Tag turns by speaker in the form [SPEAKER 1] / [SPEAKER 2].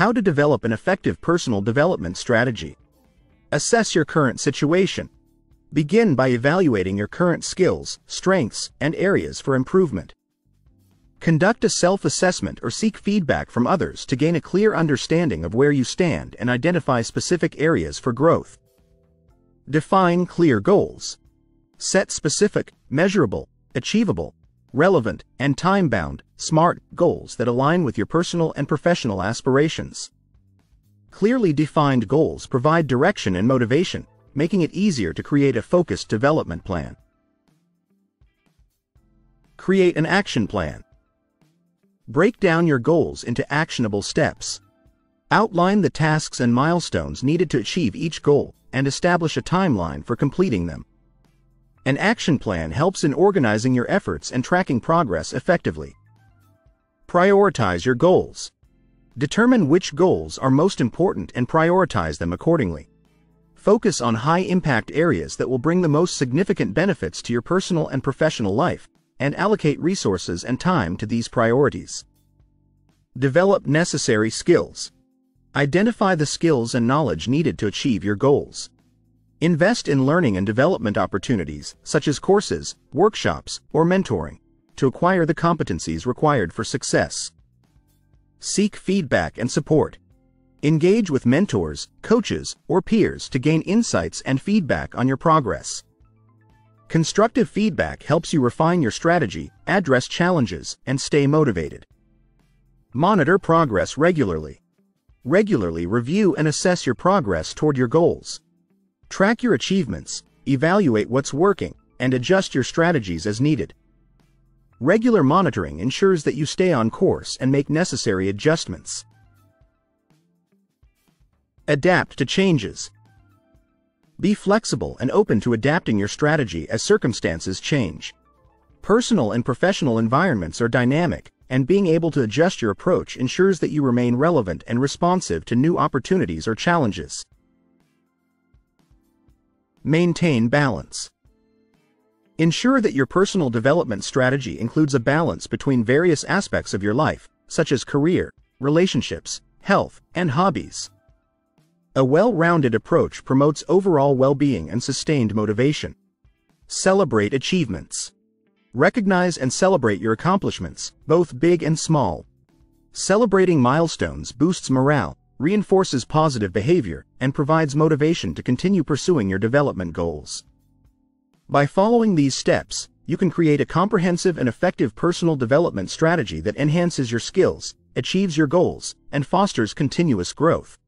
[SPEAKER 1] How to develop an effective personal development strategy. Assess your current situation. Begin by evaluating your current skills, strengths, and areas for improvement. Conduct a self-assessment or seek feedback from others to gain a clear understanding of where you stand and identify specific areas for growth. Define clear goals. Set specific, measurable, achievable, relevant, and time-bound, SMART goals that align with your personal and professional aspirations. Clearly defined goals provide direction and motivation, making it easier to create a focused development plan. Create an action plan. Break down your goals into actionable steps. Outline the tasks and milestones needed to achieve each goal and establish a timeline for completing them. An action plan helps in organizing your efforts and tracking progress effectively. Prioritize your goals. Determine which goals are most important and prioritize them accordingly. Focus on high-impact areas that will bring the most significant benefits to your personal and professional life, and allocate resources and time to these priorities. Develop necessary skills. Identify the skills and knowledge needed to achieve your goals. Invest in learning and development opportunities, such as courses, workshops, or mentoring, to acquire the competencies required for success. Seek feedback and support. Engage with mentors, coaches, or peers to gain insights and feedback on your progress. Constructive feedback helps you refine your strategy, address challenges, and stay motivated. Monitor progress regularly. Regularly review and assess your progress toward your goals. Track your achievements, evaluate what's working, and adjust your strategies as needed. Regular monitoring ensures that you stay on course and make necessary adjustments. Adapt to changes. Be flexible and open to adapting your strategy as circumstances change. Personal and professional environments are dynamic, and being able to adjust your approach ensures that you remain relevant and responsive to new opportunities or challenges. Maintain balance. Ensure that your personal development strategy includes a balance between various aspects of your life, such as career, relationships, health, and hobbies. A well-rounded approach promotes overall well-being and sustained motivation. Celebrate achievements. Recognize and celebrate your accomplishments, both big and small. Celebrating milestones boosts morale, reinforces positive behavior, and provides motivation to continue pursuing your development goals. By following these steps, you can create a comprehensive and effective personal development strategy that enhances your skills, achieves your goals, and fosters continuous growth.